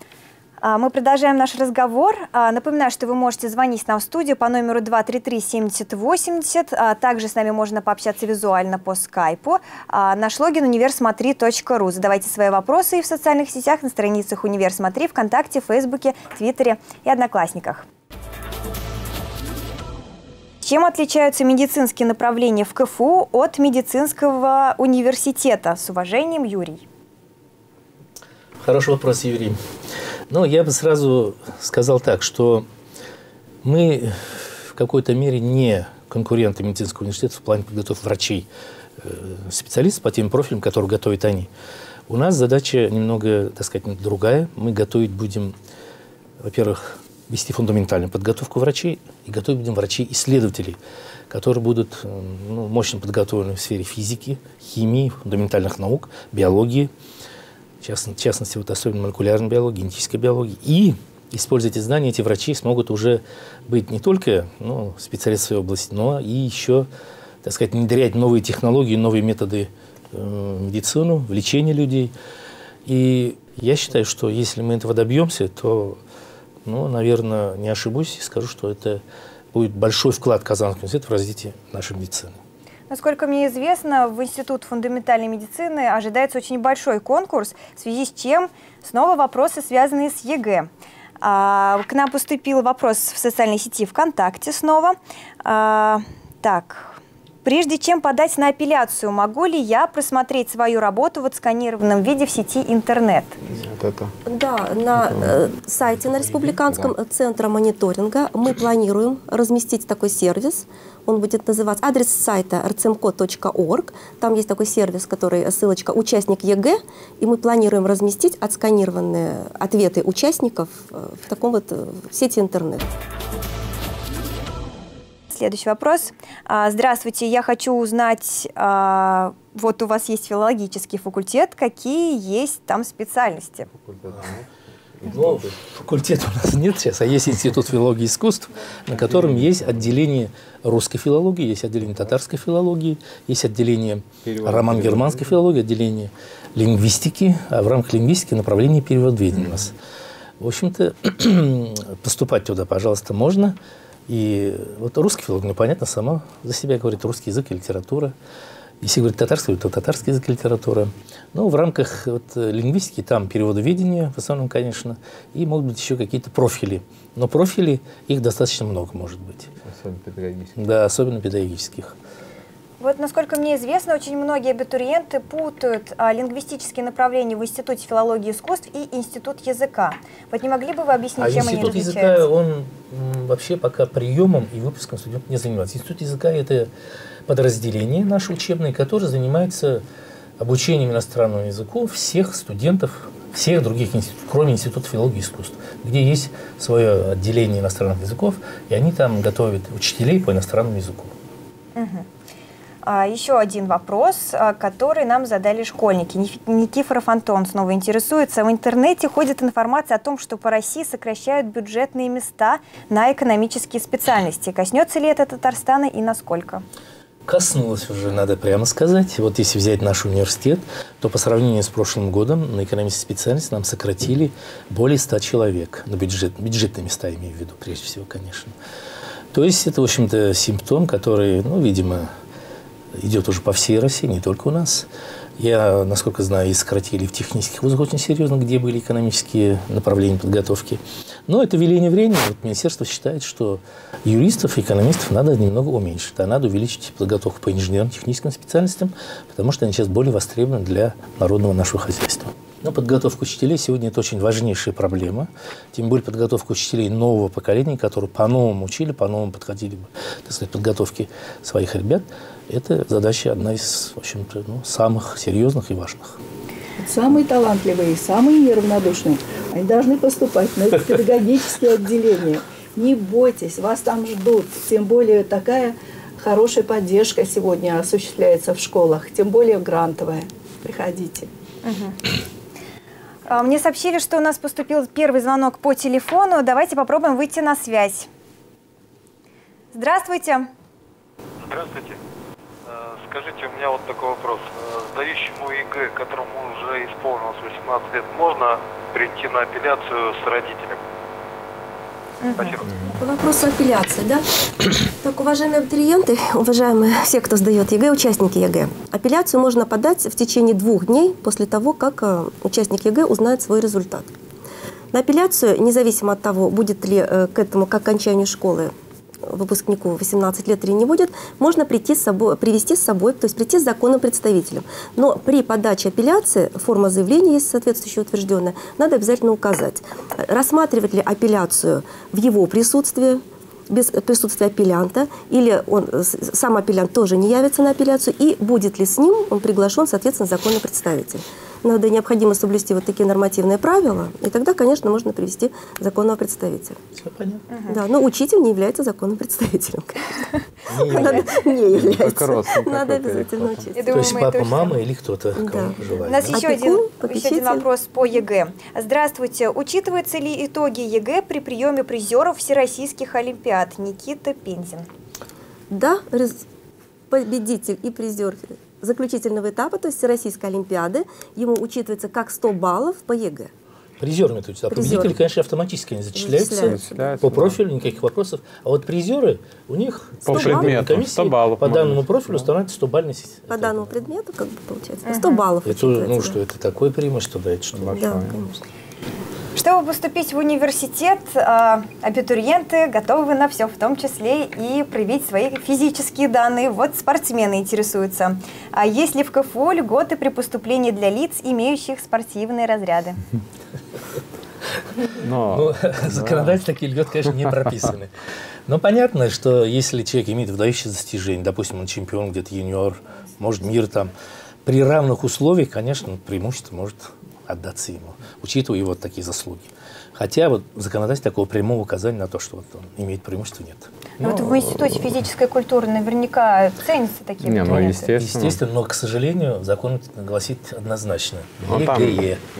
А, мы продолжаем наш разговор. А, напоминаю, что вы можете звонить нам в студию по номеру 233-7080. А, также с нами можно пообщаться визуально по скайпу. Наш логин универсмотри.ру. Задавайте свои вопросы и в социальных сетях на страницах Универсмотри, ВКонтакте, Фейсбуке, Твиттере и Одноклассниках. Чем отличаются медицинские направления в КФУ от медицинского университета? С уважением, Юрий. Хороший вопрос, Юрий. Ну, я бы сразу сказал так, что мы в какой-то мере не конкуренты медицинского университета в плане подготовки врачей, э, специалистов по тем профилям, которые готовят они. У нас задача немного, так сказать, другая. Мы готовить будем, во-первых, вести фундаментальную подготовку врачей и готовить будем врачей-исследователей, которые будут э, ну, мощно подготовлены в сфере физики, химии, фундаментальных наук, биологии, в частности, вот особенно молекулярной биологии, генетической биологии. И, используя эти знания, эти врачи смогут уже быть не только ну, специалистами своей области, но и еще, так сказать, внедрять новые технологии, новые методы э, в медицину, в лечение людей. И я считаю, что если мы этого добьемся, то, ну, наверное, не ошибусь и скажу, что это будет большой вклад Казанского университета в развитие нашей медицины. Насколько мне известно, в Институт фундаментальной медицины ожидается очень большой конкурс, в связи с чем снова вопросы, связанные с ЕГЭ. А, к нам поступил вопрос в социальной сети ВКонтакте снова. А, так, Прежде чем подать на апелляцию, могу ли я просмотреть свою работу в отсканированном виде в сети интернет? Вот это. Да, на э, сайте на Республиканском да. центре мониторинга мы планируем разместить такой сервис. Он будет называться адрес сайта rcmco.org. Там есть такой сервис, который ссылочка «Участник ЕГЭ», и мы планируем разместить отсканированные ответы участников э, в таком вот э, в сети интернет. Следующий вопрос. А, здравствуйте, я хочу узнать, а, вот у вас есть филологический факультет, какие есть там специальности? Ну, факультета у нас нет сейчас, а есть Институт филологии и искусств, на котором есть отделение русской филологии, есть отделение татарской филологии, есть отделение роман-германской филологии, отделение лингвистики, а в рамках лингвистики направление переводведения у нас. В общем-то, <clears throat> поступать туда, пожалуйста, можно. И вот русский филолог, ну, понятно, сама за себя говорит русский язык и литература. Если говорить татарский, то татарский язык и литература. Но в рамках вот, лингвистики там переводоведение в основном, конечно, и могут быть еще какие-то профили. Но профили, их достаточно много может быть. Особенно педагогических. Да, особенно педагогических. Вот, насколько мне известно, очень многие абитуриенты путают а, лингвистические направления в Институте филологии и искусств и Институт языка. Вот не могли бы вы объяснить, а чем они различаются? языка, он вообще пока приемом и выпуском студентов не занимается. Институт языка – это подразделение наше учебное, которое занимается обучением иностранному языку всех студентов всех других институтов, кроме Института филологии и искусств, где есть свое отделение иностранных языков, и они там готовят учителей по иностранному языку. Угу. А, еще один вопрос, а, который нам задали школьники. Никифоров Антон снова интересуется. В интернете ходит информация о том, что по России сокращают бюджетные места на экономические специальности. Коснется ли это Татарстана и насколько? Коснулось уже, надо прямо сказать. Вот если взять наш университет, то по сравнению с прошлым годом на экономической специальности нам сократили более 100 человек. На бюджет, бюджетные места имею в виду, прежде всего, конечно. То есть это, в общем-то, симптом, который, ну, видимо, идет уже по всей России, не только у нас. Я, насколько знаю, и сократили в технических вузах очень серьезно, где были экономические направления подготовки. Но это веление времени. Вот министерство считает, что юристов экономистов надо немного уменьшить, а надо увеличить подготовку по инженерным техническим специальностям, потому что они сейчас более востребованы для народного нашего хозяйства. Но подготовка учителей сегодня это очень важнейшая проблема. Тем более подготовка учителей нового поколения, которые по-новому учили, по-новому подходили бы, так сказать, подготовке своих ребят. Это задача одна из, в общем-то, ну, самых серьезных и важных. Самые талантливые, самые неравнодушные, они должны поступать на педагогические отделения. Не бойтесь, вас там ждут. Тем более такая хорошая поддержка сегодня осуществляется в школах, тем более грантовая. Приходите. Угу. Мне сообщили, что у нас поступил первый звонок по телефону. Давайте попробуем выйти на связь. Здравствуйте. Здравствуйте. Скажите, у меня вот такой вопрос. Э, сдающему ЕГЭ, которому уже исполнилось 18 лет, можно прийти на апелляцию с родителем? Спасибо. По вопросу апелляции, да? Так, уважаемые абитуриенты, уважаемые все, кто сдает ЕГЭ, участники ЕГЭ, апелляцию можно подать в течение двух дней после того, как э, участник ЕГЭ узнает свой результат. На апелляцию, независимо от того, будет ли э, к этому, к окончанию школы, выпускнику 18 лет не будет, можно прийти с собой, привести с собой, то есть прийти с законным представителем. Но при подаче апелляции, форма заявления есть соответствующая утвержденная, надо обязательно указать, рассматривать ли апелляцию в его присутствии, без присутствия апеллянта, или он, сам апеллянт тоже не явится на апелляцию, и будет ли с ним он приглашен, соответственно, законный представитель надо необходимо соблюсти вот такие нормативные правила, и тогда, конечно, можно привести законного представителя. Все понятно. Угу. Да, но учитель не является законным представителем. Не является. Надо обязательно учить. То есть папа, мама или кто-то, кому У нас еще один вопрос по ЕГЭ. Здравствуйте. Учитываются ли итоги ЕГЭ при приеме призеров всероссийских олимпиад? Никита Пензин. Да, победитель и призер заключительного этапа, то есть Всероссийской Олимпиады, ему учитывается как 100 баллов по ЕГЭ. Призерами, то есть, а Призеры. победители, конечно, автоматически не зачисляются, зачисляются по профилю, да. никаких вопросов. А вот призеры, у них по предмету, комиссии 100 баллов по данному профилю да. становится 100 бальной системой. По данному предмету, как бы получается, 100 баллов. Это, ну что, это такое преимущество дает, что большое. Да, конечно. Чтобы поступить в университет, а, абитуриенты готовы на все, в том числе и проявить свои физические данные. Вот спортсмены интересуются. А есть ли в КФУ льготы при поступлении для лиц, имеющих спортивные разряды? Но, ну, <laughs> законодательно такие льготы, конечно, не прописаны. Но понятно, что если человек имеет выдающие достижения, допустим, он чемпион, где-то юниор, может мир там, при равных условиях, конечно, преимущество может отдаться ему, учитывая его такие заслуги. Хотя вот в законодательстве такого прямого указания на то, что вот он имеет преимущество, нет. Но, но вот в Институте физической культуры наверняка ценятся такие не, ну, естественно. естественно, но, к сожалению, закон гласит однозначно. Ну, там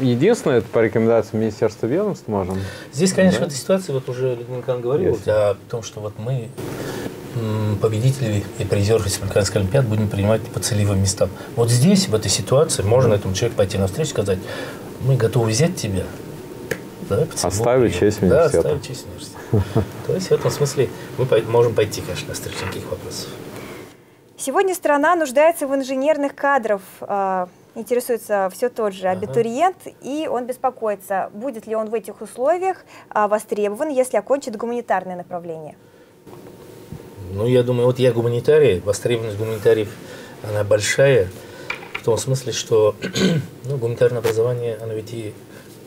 единственное, это по рекомендациям Министерства ведомств можем. Здесь, конечно, да? в этой ситуации, вот уже Людмила говорил о том, что вот мы победителей и призеров Республиканской Олимпиады будем принимать по целевым местам. Вот здесь, в этой ситуации, можно этому человеку пойти навстречу и сказать, мы готовы взять тебя. Да, оставить честь университета. Да, оставить честь университета. То есть в этом смысле мы можем пойти, конечно, навстречу никаких вопросов. Сегодня страна нуждается в инженерных кадрах. А, интересуется все тот же абитуриент, ага. и он беспокоится, будет ли он в этих условиях а, востребован, если окончит гуманитарное направление. Ну, я думаю, вот я гуманитарий, востребованность гуманитариев, она большая, в том смысле, что <clears throat> ну, гуманитарное образование, оно ведь и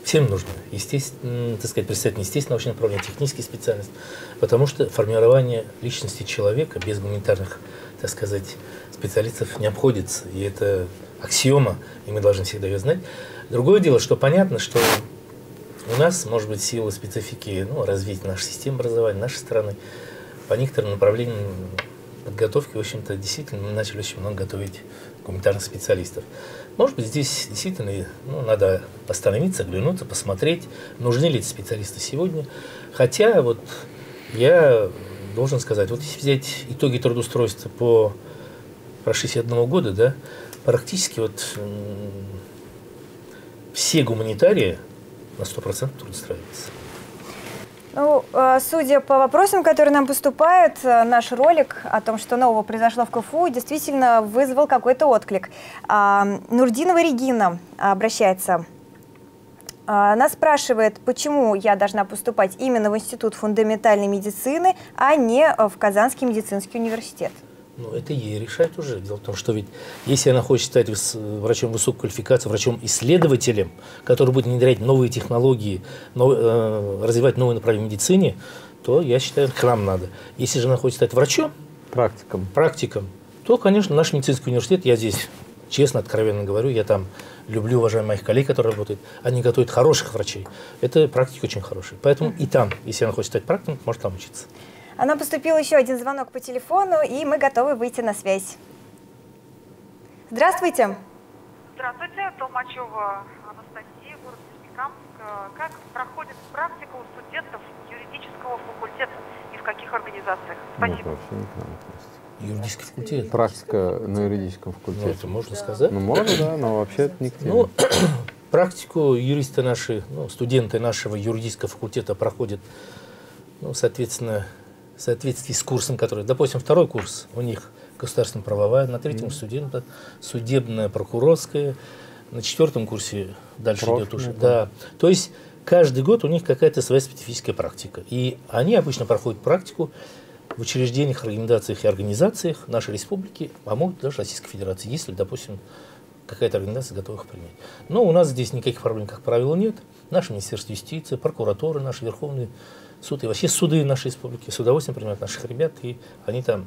всем нужно. Естественно, так сказать, представить естественно научное направление, технические специальности, потому что формирование личности человека без гуманитарных, так сказать, специалистов не обходится. И это аксиома, и мы должны всегда ее знать. Другое дело, что понятно, что у нас, может быть, силы специфики ну, развития нашей системы образования, нашей страны, по некоторым направлениям подготовки, в общем-то, действительно мы начали очень много готовить гуманитарных специалистов. Может быть, здесь действительно ну, надо остановиться, оглянуться, посмотреть, нужны ли эти специалисты сегодня. Хотя вот я должен сказать, вот если взять итоги трудоустройства по прошествии одного года, да, практически вот все гуманитарии на 100% трудоустраиваются. Ну, э, судя по вопросам, которые нам поступают, э, наш ролик о том, что нового произошло в КФУ, действительно вызвал какой-то отклик. А, Нурдинова Регина обращается. А, она спрашивает, почему я должна поступать именно в Институт фундаментальной медицины, а не в Казанский медицинский университет. Ну, это ей решать уже. Дело в том, что ведь если она хочет стать врачом высокой квалификации, врачом-исследователем, который будет внедрять новые технологии, нов, э, развивать новые направления в медицине, то, я считаю, к нам надо. Если же она хочет стать врачом, практиком, практиком то, конечно, наш медицинский университет, я здесь честно, откровенно говорю, я там люблю, уважаю моих коллег, которые работают, они готовят хороших врачей. Это практика очень хорошая. Поэтому и там, если она хочет стать практиком, может там учиться. А нам поступил еще один звонок по телефону, и мы готовы выйти на связь. Здравствуйте. Здравствуйте, Толмачева Анастасия, город Нижнекамск. Как проходит практика у студентов юридического факультета и в каких организациях? Спасибо. Юридический факультет. Практика на юридическом факультете. Ну, это можно сказать. Ну, можно, да, но вообще это не к теме. Ну, <coughs> практику юристы наши, ну, студенты нашего юридического факультета проходят, ну, соответственно, в соответствии с курсом, который, допустим, второй курс у них государственно-правовая, на третьем студента судебная, прокурорская, на четвертом курсе дальше Профильная, идет уже. да. Да. То есть каждый год у них какая-то своя специфическая практика. И они обычно проходят практику в учреждениях, организациях и организациях нашей республики, а могут даже Российской Федерации, если, допустим, какая-то организация готова их принять. Но у нас здесь никаких проблем, как правило, нет. Наше Министерство юстиции, прокуратура, наш Верховный суд и вообще суды нашей республики с удовольствием принимают наших ребят, и они там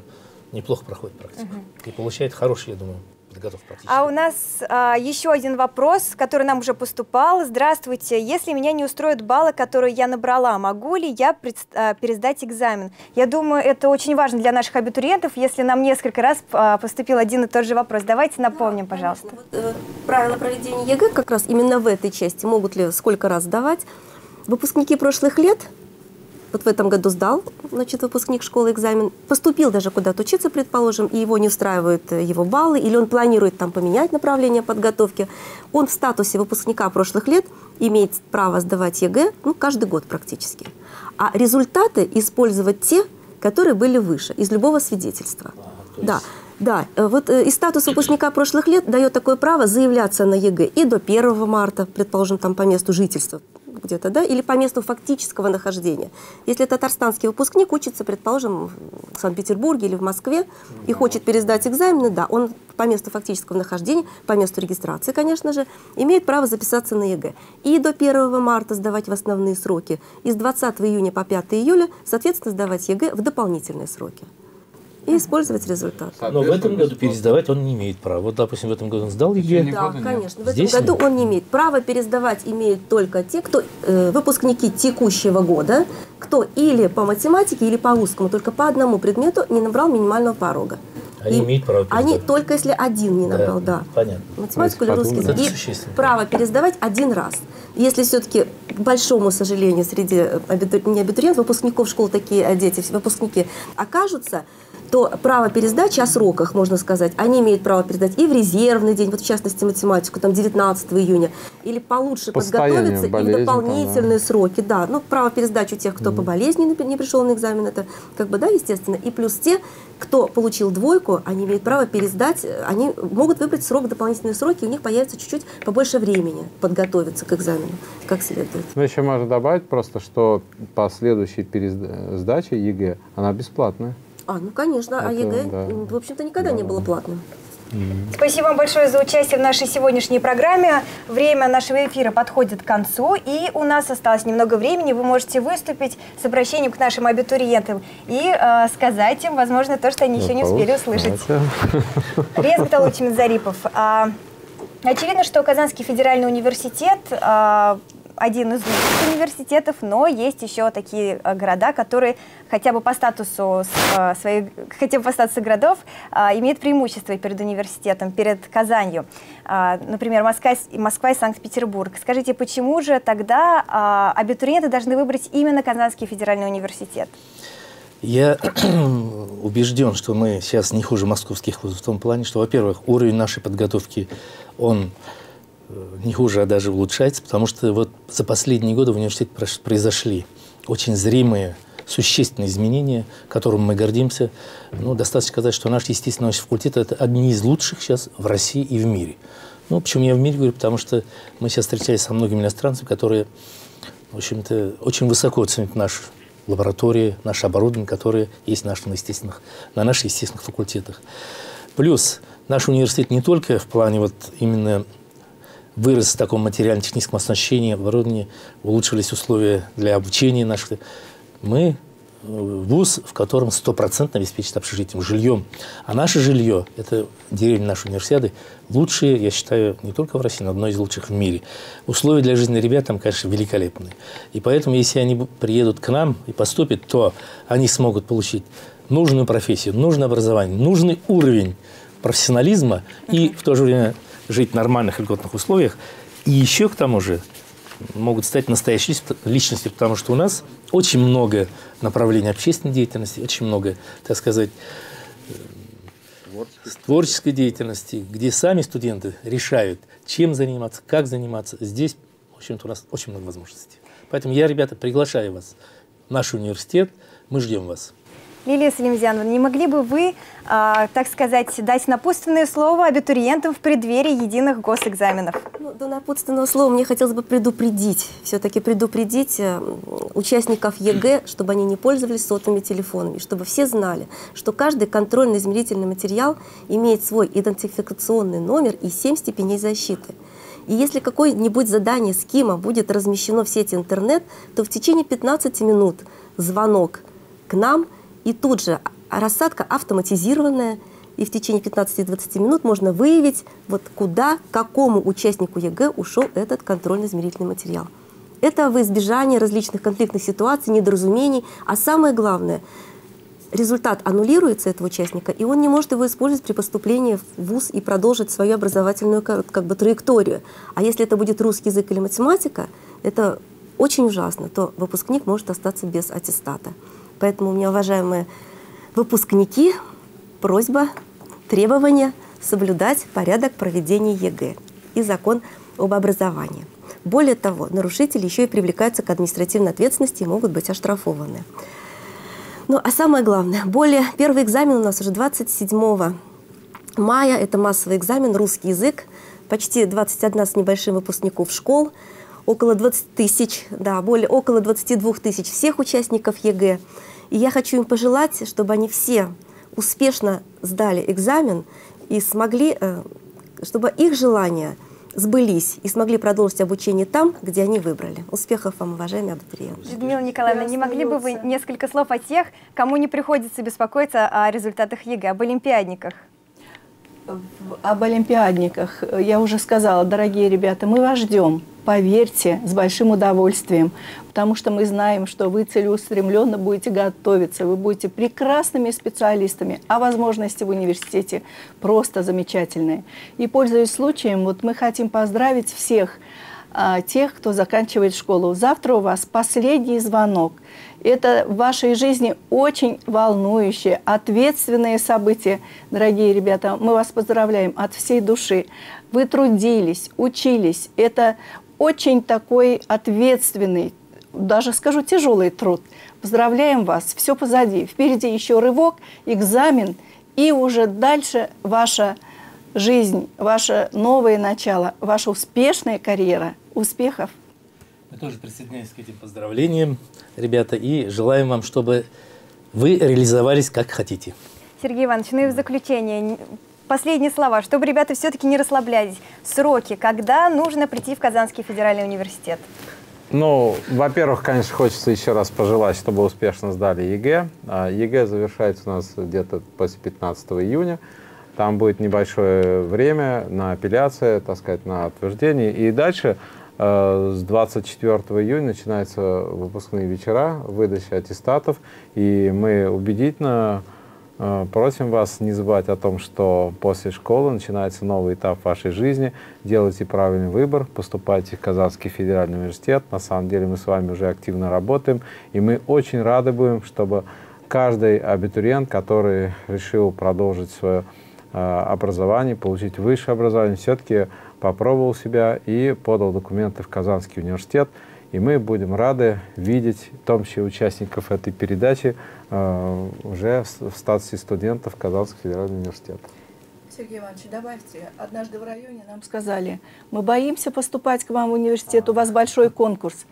неплохо проходят практику. И получают хороший, я думаю, подготовку практически. А у нас а, еще один вопрос, который нам уже поступал. Здравствуйте. Если меня не устроят баллы, которые я набрала, могу ли я предс- а, пересдать экзамен? Я думаю, это очень важно для наших абитуриентов, если нам несколько раз а, поступил один и тот же вопрос. Давайте напомним, пожалуйста. Э, Правила проведения ЕГЭ как раз именно в этой части. Могут ли сколько раз сдавать. Выпускники прошлых лет, вот в этом году сдал, значит, выпускник школы экзамен, поступил даже куда-то учиться, предположим, и его не устраивают э, его баллы, или он планирует там поменять направление подготовки, он в статусе выпускника прошлых лет имеет право сдавать ЕГЭ, ну, каждый год практически. А результаты использовать те, которые были выше, из любого свидетельства. Да, да. э, Вот э, и статус выпускника прошлых лет дает такое право заявляться на ЕГЭ и до 1 марта, предположим, там по месту жительства где-то, да, или по месту фактического нахождения. Если татарстанский выпускник учится, предположим, в Санкт-Петербурге или в Москве и хочет пересдать экзамены, да, он по месту фактического нахождения, по месту регистрации, конечно же, имеет право записаться на ЕГЭ. И до 1 марта сдавать в основные сроки, и с 20 июня по 5 июля, соответственно, сдавать ЕГЭ в дополнительные сроки и использовать результат. Но в этом году пересдавать он не имеет права. Вот, допустим, в этом году он сдал ЕГЭ. Да, конечно. В этом Здесь году он не имеет. Право пересдавать имеют только те, кто э, выпускники текущего года, кто или по математике, или по русскому, только по одному предмету не набрал минимального порога. Они И имеют право Они только если один не набрал, да. Понятно. Математику или русский язык. И право пересдавать один раз. Если все-таки, к большому сожалению, среди абиту- не абитуриентов, выпускников школ такие э, дети, выпускники окажутся, то право пересдачи о сроках, можно сказать, они имеют право пересдать и в резервный день, вот в частности математику, там 19 июня, или получше По состоянию, подготовиться, болезнь там, дополнительные сроки, да. Ну, право пересдачи у тех, кто по болезни не пришел на экзамен, это как бы, да, естественно. И плюс те, кто получил двойку, они имеют право пересдать, они могут выбрать срок, дополнительные сроки, и у них появится чуть-чуть побольше времени подготовиться к экзамену, как следует. Ну, еще можно добавить просто, что последующая пересдача ЕГЭ, она бесплатная. А, ну, конечно, а Это, ЕГЭ, да. в общем-то, никогда не было платным. Спасибо вам большое за участие в нашей сегодняшней программе. Время нашего эфира подходит к концу, и у нас осталось немного времени. Вы можете выступить с обращением к нашим абитуриентам и э, сказать им, возможно, то, что они еще не успели услышать. Резко Талучимин Зарипов. а, Очевидно, что Казанский федеральный университет а, один из лучших университетов, но есть еще такие а, города, которые хотя бы по статусу а, своих, хотя бы по статусу городов а, имеют преимущество перед университетом, перед Казанью. Например, Москва, Москва и Санкт-Петербург. Скажите, почему же тогда абитуриенты должны выбрать именно Казанский федеральный университет? Я <clears throat> убежден, что мы сейчас не хуже московских вузов в том плане, что, во-первых, уровень нашей подготовки, он э, не хуже, а даже улучшается, потому что вот за последние годы в университете произошли очень зримые, существенные изменения, которым мы гордимся. Ну, достаточно сказать, что наш естественный факультет – это одни из лучших сейчас в России и в мире. Ну, почему я в мире говорю? Потому что мы сейчас встречались со многими иностранцами, которые, в общем-то, очень высоко оценят наш лаборатории, наше оборудование, которое есть наших естественных, на наших естественных факультетах. Плюс наш университет не только в плане вот именно вырос в таком материально-техническом оснащении, оборудовании, улучшились условия для обучения наших. Мы э, вуз, в котором стопроцентно обеспечит общежитием, жильем. А наше жилье, это деревня нашей универсиады, лучшие, я считаю, не только в России, но одно из лучших в мире. Условия для жизни ребят там, конечно, великолепные. И поэтому, если они приедут к нам и поступят, то они смогут получить нужную профессию, нужное образование, нужный уровень профессионализма и в то же время жить в нормальных льготных условиях. И еще к тому же могут стать настоящей личностью- потому что у нас очень много направлений общественной деятельности, очень много, так сказать, с творческой деятельности, где сами студенты решают, чем заниматься, как заниматься. Здесь, в общем-то, у нас очень много возможностей. Поэтому я, ребята, приглашаю вас в наш университет. Мы ждем вас. Лилия Салимзяновна, не могли бы вы, а, так сказать, дать напутственное слово абитуриентам в преддверии единых госэкзаменов? Ну, до напутственного слова мне хотелось бы предупредить, все-таки предупредить э, участников ЕГЭ, чтобы они не пользовались сотовыми телефонами, чтобы все знали, что каждый контрольно-измерительный материал имеет свой идентификационный номер и семь степеней защиты. И если какое-нибудь задание с КИМа будет размещено в сети интернет, то в течение 15 минут звонок к нам – и тут же рассадка автоматизированная, и в течение 15-20 минут можно выявить, вот куда, какому участнику ЕГЭ ушел этот контрольно-измерительный материал. Это во избежание различных конфликтных ситуаций, недоразумений, а самое главное, результат аннулируется этого участника, и он не может его использовать при поступлении в ВУЗ и продолжить свою образовательную как бы, траекторию. А если это будет русский язык или математика, это очень ужасно, то выпускник может остаться без аттестата. Поэтому у меня, уважаемые выпускники, просьба, требование соблюдать порядок проведения ЕГЭ и закон об образовании. Более того, нарушители еще и привлекаются к административной ответственности и могут быть оштрафованы. Ну, а самое главное, более первый экзамен у нас уже 27 мая, это массовый экзамен, русский язык, почти 21 с небольшим выпускников школ, около 20 тысяч, да, более около 22 тысяч всех участников ЕГЭ. И я хочу им пожелать, чтобы они все успешно сдали экзамен и смогли, э, чтобы их желания сбылись и смогли продолжить обучение там, где они выбрали. Успехов вам, уважаемые абитуриенты. Людмила Николаевна, не могли бы вы несколько слов о тех, кому не приходится беспокоиться о результатах ЕГЭ, об олимпиадниках? Об олимпиадниках я уже сказала, дорогие ребята, мы вас ждем, поверьте, с большим удовольствием, потому что мы знаем, что вы целеустремленно будете готовиться, вы будете прекрасными специалистами, а возможности в университете просто замечательные. И, пользуясь случаем, вот мы хотим поздравить всех а, тех, кто заканчивает школу. Завтра у вас последний звонок – это в вашей жизни очень волнующее, ответственное событие. Дорогие ребята, мы вас поздравляем от всей души. Вы трудились, учились. Это очень такой ответственный, даже скажу, тяжелый труд. Поздравляем вас, все позади. Впереди еще рывок, экзамен, и уже дальше ваша жизнь, ваше новое начало, ваша успешная карьера. Успехов! Мы тоже присоединяемся к этим поздравлениям, ребята, и желаем вам, чтобы вы реализовались как хотите. Сергей Иванович, ну и в заключение, последние слова, чтобы ребята все-таки не расслаблялись. Сроки, когда нужно прийти в Казанский федеральный университет? Ну, во-первых, конечно, хочется еще раз пожелать, чтобы успешно сдали ЕГЭ. А, ЕГЭ завершается у нас где-то после 15 июня. Там будет небольшое время на апелляцию, так сказать, на утверждение. И дальше Э, с 24 июня начинаются выпускные вечера, выдача аттестатов, и мы убедительно просим вас не забывать о том, что после школы начинается новый этап вашей жизни. Делайте правильный выбор, поступайте в Казанский федеральный университет. На самом деле мы с вами уже активно работаем, и мы очень рады будем, чтобы каждый абитуриент, который решил продолжить свое э, образование, получить высшее образование, все-таки попробовал себя и подал документы в Казанский университет. И мы будем рады видеть, в том числе участников этой передачи, э, уже в статусе студентов Казанского федерального университета. Сергей Иванович, добавьте, однажды в районе нам сказали, мы боимся поступать к вам в университет, у вас большой конкурс.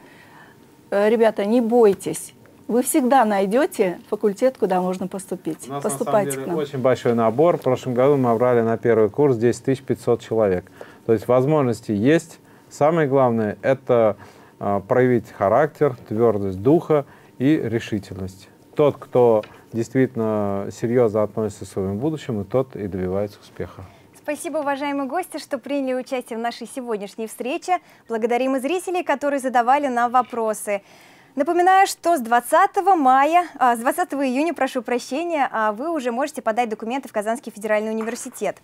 Э, ребята, не бойтесь, вы всегда найдете факультет, куда можно поступить. У нас Поступайте на деле к нам. очень большой набор. В прошлом году мы брали на первый курс 10 500 человек. То есть возможности есть. Самое главное – это э, проявить характер, твердость духа и решительность. Тот, кто действительно серьезно относится к своему будущему, тот и добивается успеха. Спасибо, уважаемые гости, что приняли участие в нашей сегодняшней встрече. Благодарим и зрителей, которые задавали нам вопросы. Напоминаю, что с 20 мая, а, с 20 июня, прошу прощения, а, вы уже можете подать документы в Казанский федеральный университет.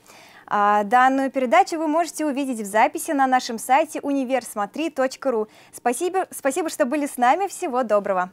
А, данную передачу вы можете увидеть в записи на нашем сайте универсмотри.ру. Спасибо, спасибо, что были с нами. Всего доброго.